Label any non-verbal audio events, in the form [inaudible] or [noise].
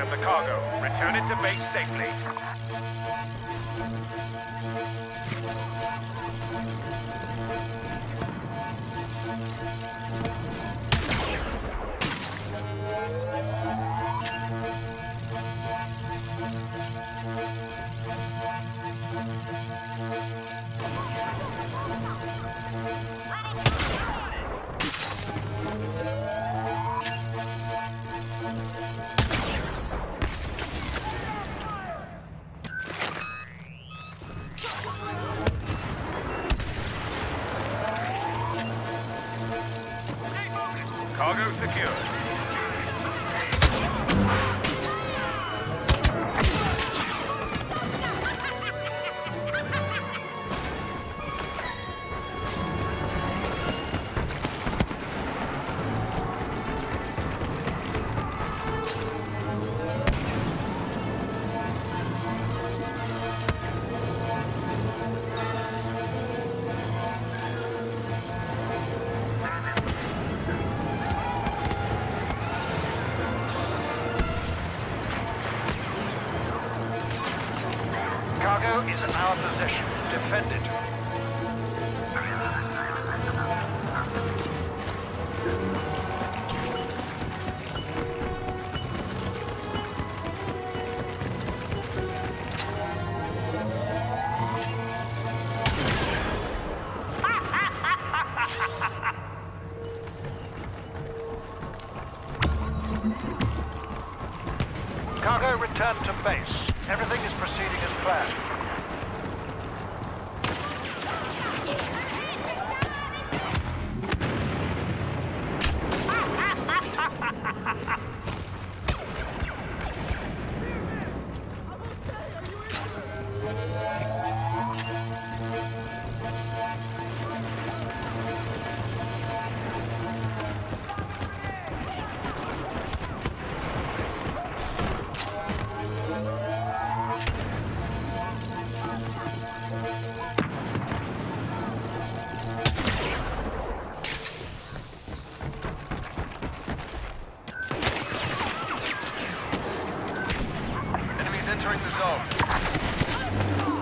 of the cargo. Return it to base safely. Cargo secured. Is in our possession. Defend it. [laughs] Cargo returned to base. Everything is proceeding as planned. entering the zone.